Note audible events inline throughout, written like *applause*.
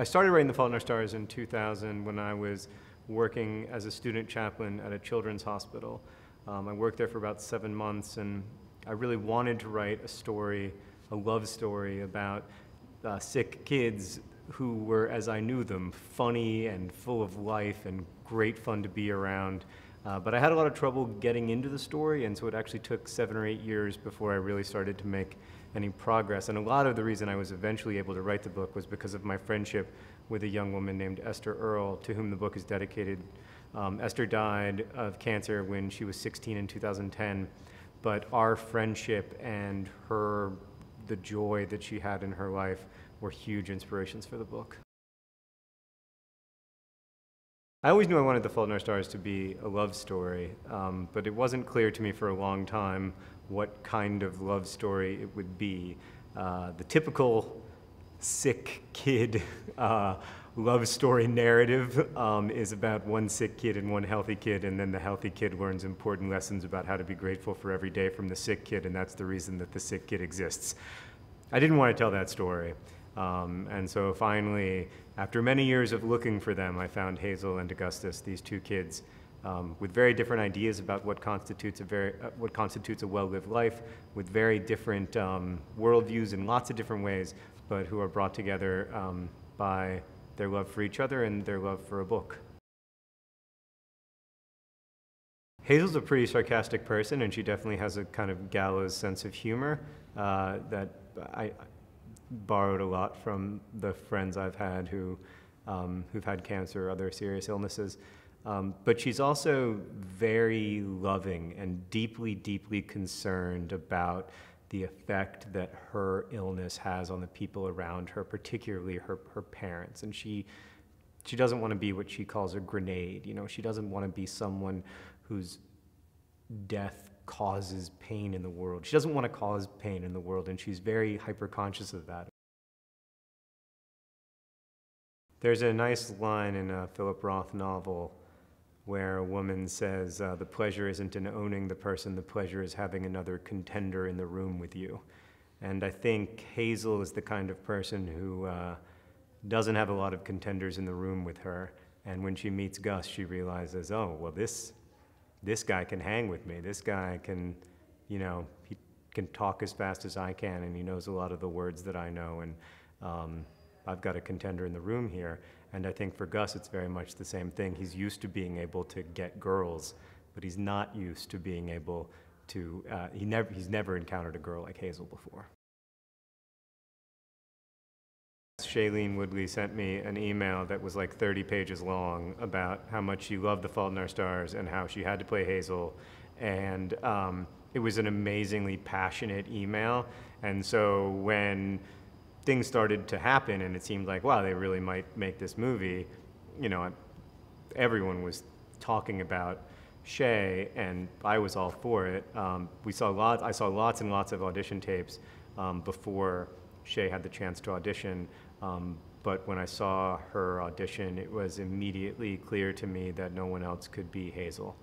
I started writing The Fault in Our Stars in 2000 when I was working as a student chaplain at a children's hospital. Um, I worked there for about seven months, and I really wanted to write a story, a love story about uh, sick kids who were, as I knew them, funny and full of life and great fun to be around. Uh, but I had a lot of trouble getting into the story, and so it actually took seven or eight years before I really started to make any progress. And a lot of the reason I was eventually able to write the book was because of my friendship with a young woman named Esther Earl, to whom the book is dedicated. Um, Esther died of cancer when she was 16 in 2010, but our friendship and her, the joy that she had in her life, were huge inspirations for the book. I always knew I wanted The Fault in Our Stars to be a love story, um, but it wasn't clear to me for a long time what kind of love story it would be. Uh, the typical sick kid *laughs* uh, love story narrative um, is about one sick kid and one healthy kid, and then the healthy kid learns important lessons about how to be grateful for every day from the sick kid, and that's the reason that the sick kid exists. I didn't want to tell that story. Um, and so finally, after many years of looking for them, I found Hazel and Augustus, these two kids, um, with very different ideas about what constitutes a very uh, what constitutes a well-lived life, with very different um, worldviews in lots of different ways, but who are brought together um, by their love for each other and their love for a book. Hazel's a pretty sarcastic person, and she definitely has a kind of gallows sense of humor uh, that I, borrowed a lot from the friends I've had who, um, who've had cancer or other serious illnesses. Um, but she's also very loving and deeply, deeply concerned about the effect that her illness has on the people around her, particularly her, her parents. And she, she doesn't want to be what she calls a grenade. You know, she doesn't want to be someone whose death causes pain in the world. She doesn't want to cause pain in the world, and she's very hyper conscious of that. There's a nice line in a Philip Roth novel where a woman says, uh, The pleasure isn't in owning the person, the pleasure is having another contender in the room with you. And I think Hazel is the kind of person who uh, doesn't have a lot of contenders in the room with her. And when she meets Gus, she realizes, oh, well, this, this guy can hang with me. This guy can, you know, he can talk as fast as I can, and he knows a lot of the words that I know, and um, I've got a contender in the room here. And I think for Gus, it's very much the same thing. He's used to being able to get girls, but he's not used to being able to, uh, he never, he's never encountered a girl like Hazel before. Shailene Woodley sent me an email that was like 30 pages long about how much she loved The Fault in Our Stars and how she had to play Hazel. And um, it was an amazingly passionate email. And so when things started to happen and it seemed like, wow, they really might make this movie, you know, everyone was talking about Shay, and I was all for it. Um, we saw lots, I saw lots and lots of audition tapes um, before Shay had the chance to audition. Um, but when I saw her audition, it was immediately clear to me that no one else could be Hazel.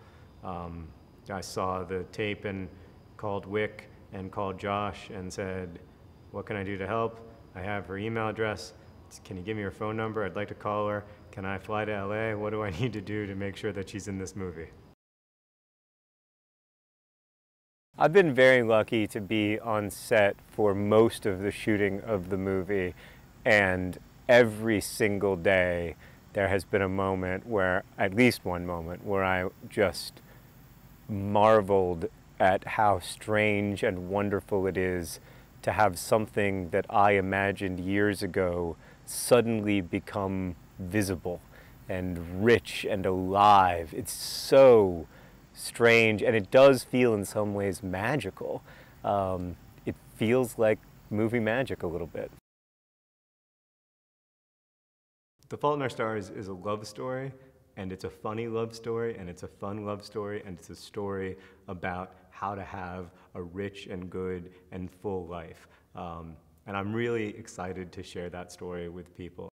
Um, I saw the tape and called Wyck and called Josh and said, what can I do to help? I have her email address. Can you give me her phone number? I'd like to call her. Can I fly to LA? What do I *laughs* need to do to make sure that she's in this movie? I've been very lucky to be on set for most of the shooting of the movie and every single day, there has been a moment where, at least one moment, where I just marveled at how strange and wonderful it is to have something that I imagined years ago suddenly become visible and rich and alive. It's so strange, and it does feel in some ways magical. Um, it feels like movie magic a little bit. The Fault in Our Stars is a love story, and it's a funny love story, and it's a fun love story, and it's a story about how to have a rich and good and full life. Um, and I'm really excited to share that story with people.